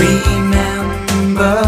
remember.